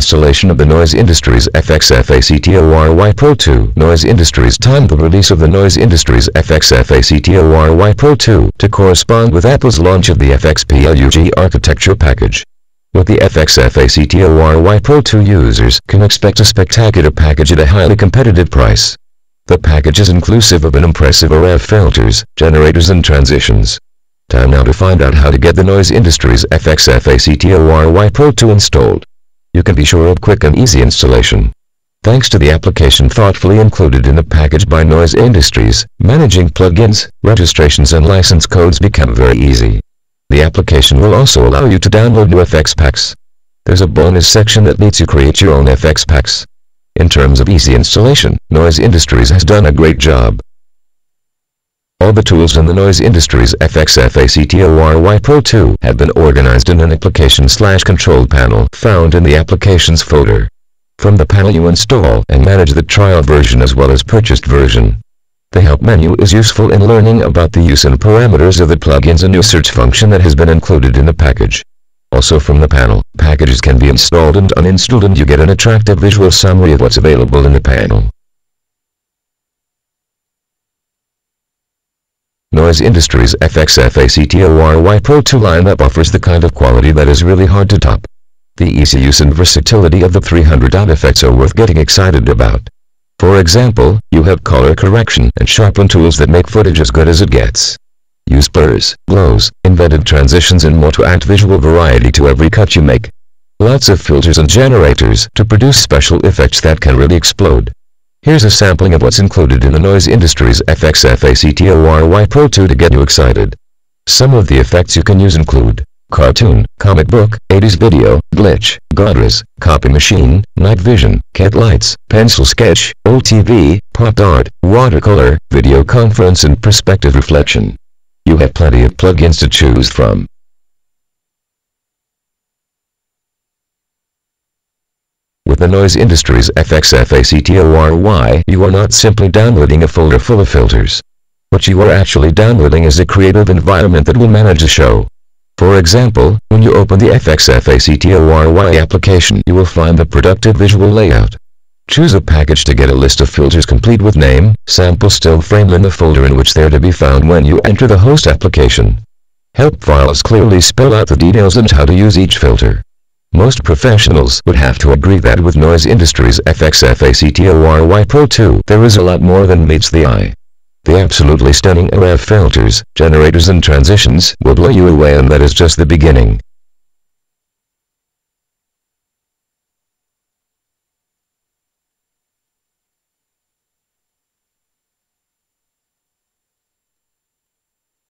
Installation of the Noise Industries FXFACTORY Pro 2 Noise Industries timed the release of the Noise Industries FXFACTORY Pro 2 to correspond with Apple's launch of the FXPLUG architecture package. With the FXFACTORY Pro 2 users can expect a spectacular package at a highly competitive price. The package is inclusive of an impressive array of filters, generators and transitions. Time now to find out how to get the Noise Industries FXFACTORY Pro 2 installed. You can be sure of quick and easy installation. Thanks to the application thoughtfully included in the package by Noise Industries, managing plugins, registrations and license codes become very easy. The application will also allow you to download new FX packs. There's a bonus section that lets you create your own FX packs. In terms of easy installation, Noise Industries has done a great job. All the tools in the Noise Industries FXFACTORY Pro 2 have been organized in an application slash control panel found in the Applications folder. From the panel you install and manage the trial version as well as purchased version. The Help menu is useful in learning about the use and parameters of the plugins and new search function that has been included in the package. Also from the panel, packages can be installed and uninstalled and you get an attractive visual summary of what's available in the panel. Noise Industries FXFACTORY Pro 2 lineup offers the kind of quality that is really hard to top. The easy use and versatility of the 300 odd effects are worth getting excited about. For example, you have color correction and sharpen tools that make footage as good as it gets. Use blurs, glows, embedded transitions and more to add visual variety to every cut you make. Lots of filters and generators to produce special effects that can really explode. Here's a sampling of what's included in the Noise Industries FXFACTORY Pro 2 to get you excited. Some of the effects you can use include cartoon, comic book, 80s video, glitch, God Rays, copy machine, night vision, cat lights, pencil sketch, old TV, pop art, watercolor, video conference and perspective reflection. You have plenty of plugins to choose from. With the Noise Industries FXFACTORY, you are not simply downloading a folder full of filters. What you are actually downloading is a creative environment that will manage the show. For example, when you open the FXFACTORY application you will find the productive visual layout. Choose a package to get a list of filters complete with name, sample still frame and the folder in which they're to be found when you enter the host application. Help files clearly spell out the details and how to use each filter. Most professionals would have to agree that with Noise Industries FXFACTORY Pro 2 there is a lot more than meets the eye. The absolutely stunning of filters, generators and transitions will blow you away and that is just the beginning.